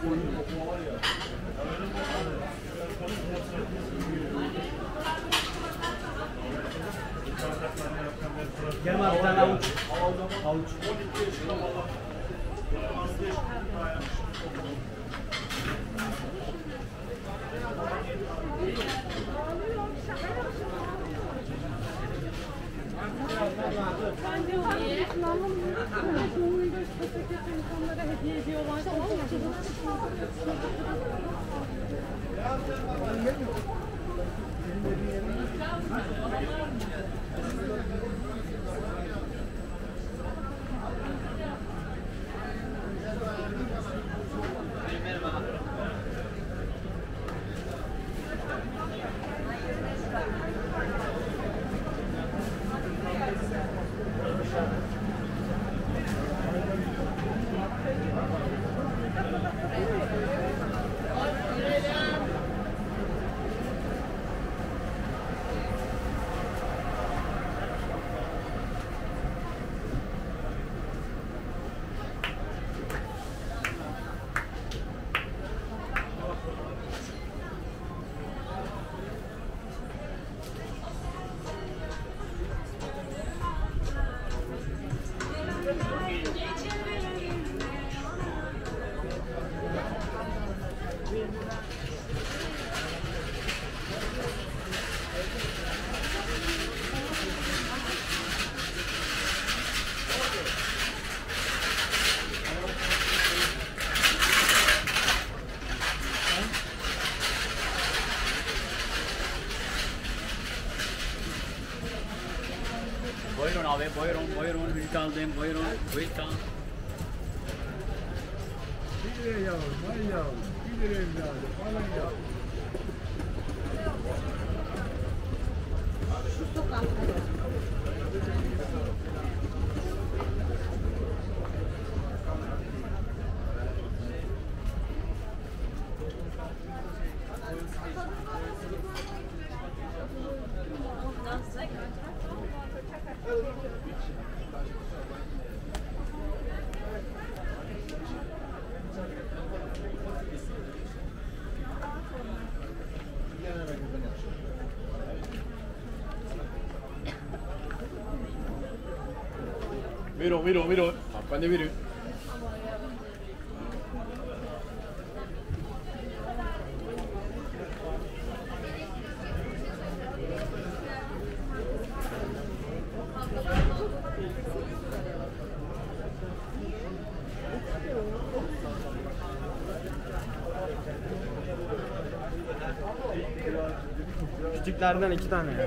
Gel abi bir tane avuç. Avuç. Buyurun abi, buyurun, buyurun. Hücret aldım, buyurun. Al. Bir liraya yavrum, ay yavrum. Bir yavrum. Buyurun, buyurun, buyurun. Hanımefendi buyurun. Küçüklerden iki tane ya.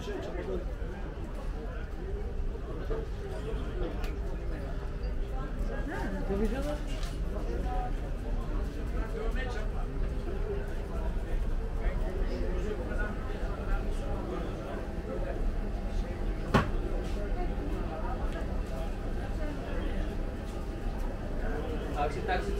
Ты видела? Taxi, taxi,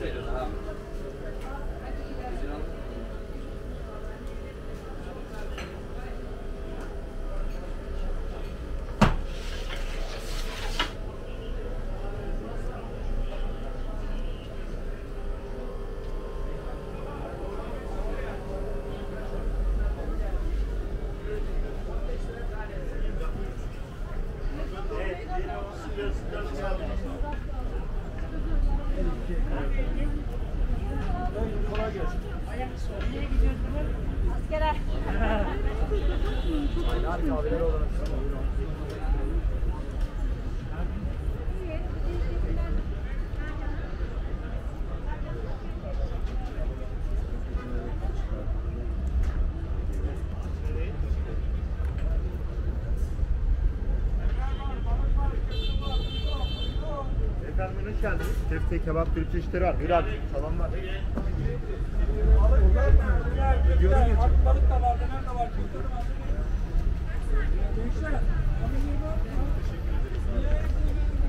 Efendim hoş geldiniz. Köfte, kebap, türlü çeşitleri var. Buyur abi. Salam var.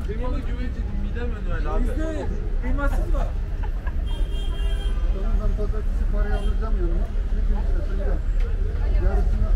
Kıymalı güveci midem öyle abi. Bizde kıymasız var. Pazartesi parayı alacağım yanıma. Ne gün istersen gel. Yarısını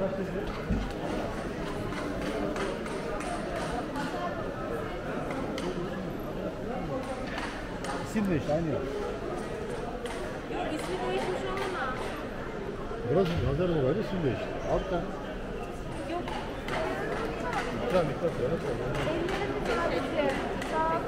İsim değişti aynı yer. İsmi değişmiş ama. Burası Hazar Olay'da isim değişti. Alt tane. Yok. İkram ikram. Ellerim sadece. Sağ olun.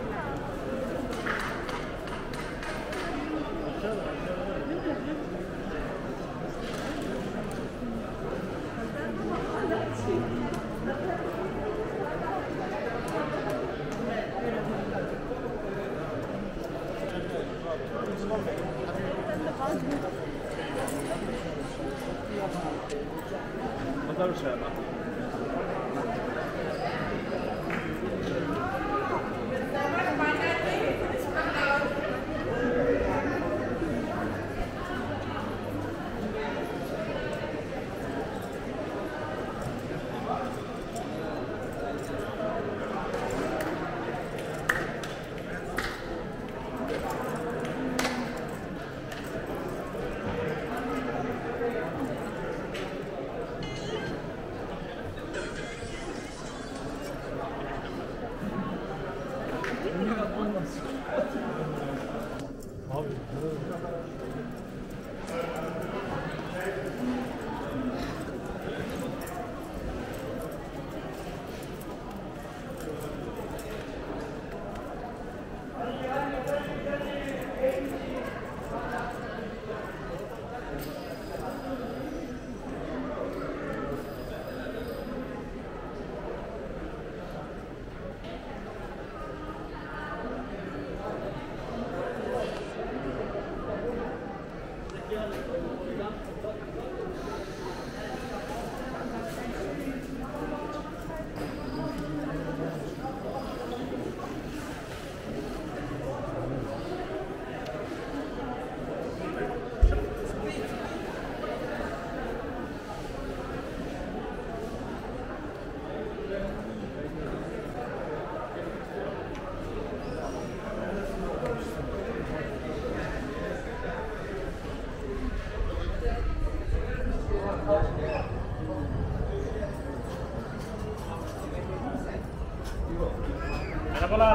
Tabii şey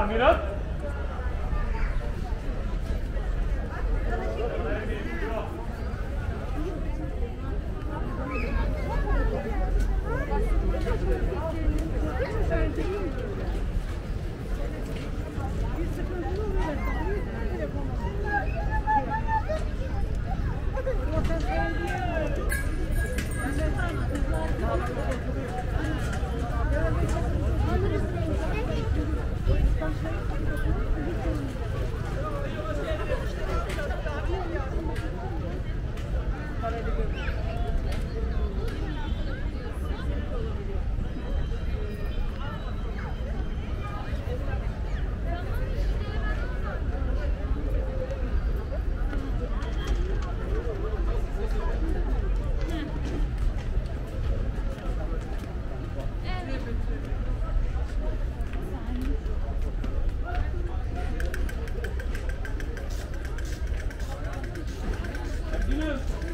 Mira Yeah.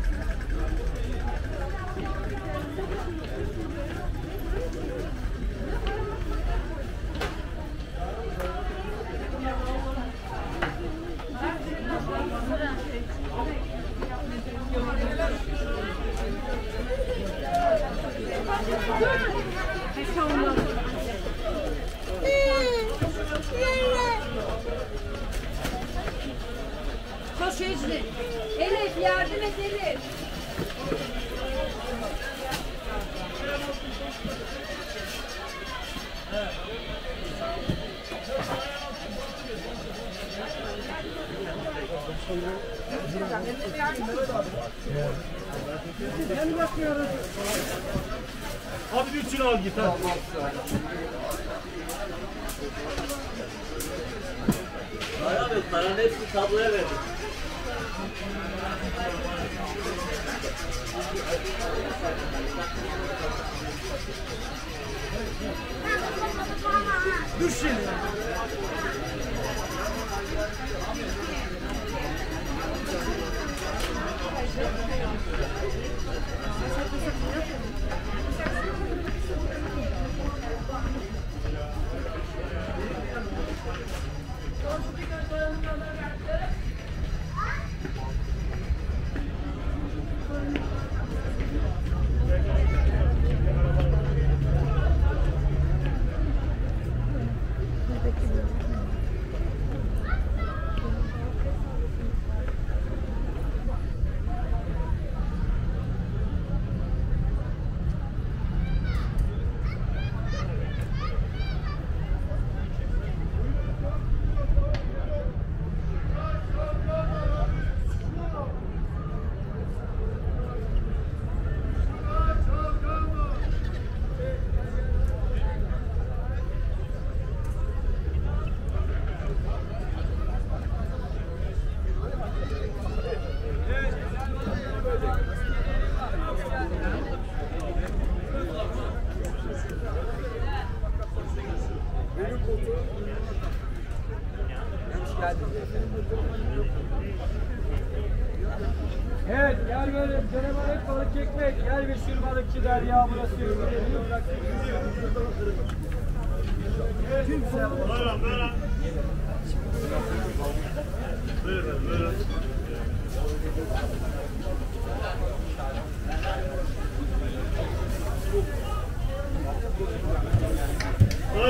Git hadi. Abi paranın hepsini tabloya verdim. Evet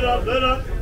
espera, espera.